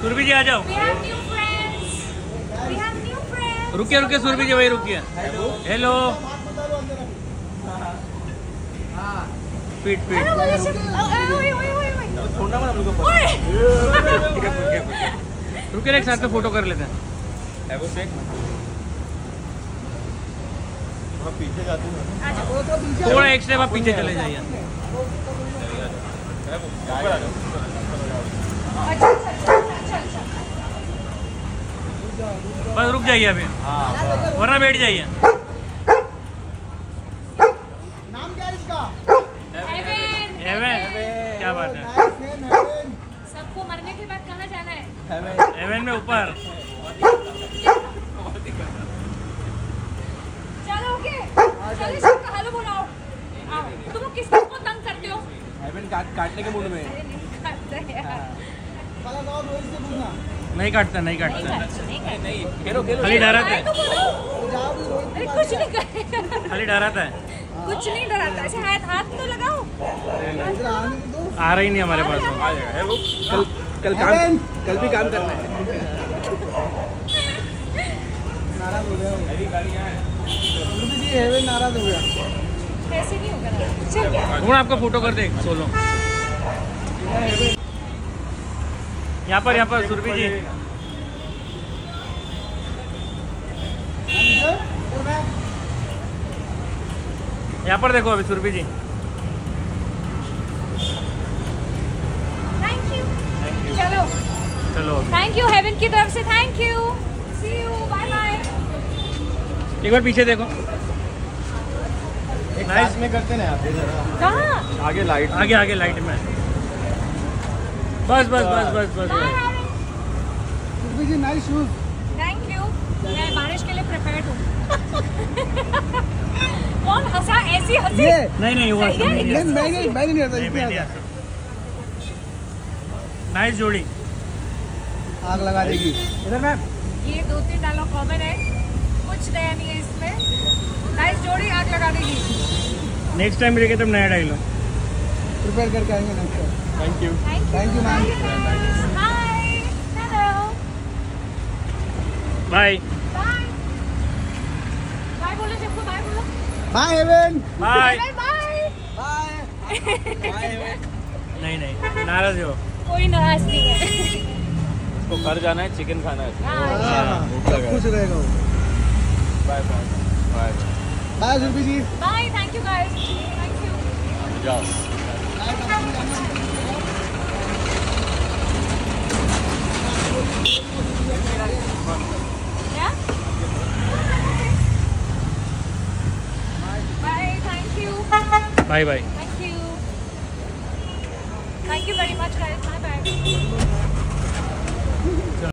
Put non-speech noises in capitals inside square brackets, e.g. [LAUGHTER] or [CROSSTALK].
सुरभि जी आ जाओ. रुकिए रुकिए सुरभि जी वही रुकिए। हेलो पीट पीट अरे बोले शिव- ओ, ओ, ओए, ओए, ओए, ओए। छोड़ना मत हम लोग को ओए। [LAUGHS] रुकिए ना, एक साथ में फ़ोटो कर लेते हैं। है पीछे जाते हैं। थोड़ा एक स्टेप आप पीछे चले जाइए। ऊपर आ जाओ अच्छा, अच्छा, अच्छा, अच्छा, अच्छा। बस रुक जाइए अभी वरना बैठ जाइए नाम क्या इसका। क्या बात है सबको मरने के बाद कहाँ जाना है एवन में ऊपर चलो ओके चलो सबको हेलो बोलाओ तुम किस किस को तंग करते हो हेवन काट काटने के मूड में नहीं काटता नहीं काटता। खेलो डराता है। तो अरे कुछ नहीं करेगा खाली डराता है। कुछ नहीं डराता ऐसे हाथ हाथ तो लगाओ। आ रही नहीं हमारे पास। है। कल कल काम कल भी काम करना है। नाराज़ हो गया। हो। ऐसे नहीं होगा आपका फ़ोटो कर दे सोलो। यहाँ पर यहाँ पर सुरभि जी। यहाँ पर देखो अभी सुरभि जी। थैंक यू चलो। चलो थैंक यू हेवन की तरफ़ से thank you see you bye bye एक बार पीछे देखो। एक साथ में करते ना आप इधर। कहाँ? आगे लाइट आगे आगे लाइट में। बस बस बस बस बस, जी नाइस शूज़ थैंक यू मैं बारिश के लिए प्रिपेयर्ड हूँ। कौन? हंसा ऐसी हँसी ये। नहीं नहीं हुआ नहीं नहीं। मैं नहीं मैं नहीं आता। आता। नाइस जोड़ी। आग लगा देगी। इधर मैम। ये दो तीन डायलॉग कॉमन है। कुछ नया नहीं है इसमें। नाइस जोड़ी आग लगा देगी। नेक्स्ट टाइम मिलेगा तब नया डायलॉग प्रिपेयर करके आएँगे next time thank you thank you Thank you, ma'am. Hi hello bye bye bye बोलो सबको बाय बोलो। Bye Heaven bye bye bye bye नहीं नहीं. नाराज़ हो। कोई नाराज़ नहीं है। उसको घर जाना है चिकन खाना है। हाँ, भूख लगा है। खुश रहेगा वो। Bye bye bye bye Surabhi ji bye thank you guys thank you जाओ Yeah? Bye bye. Thank you. Thank you very much guys. Bye bye.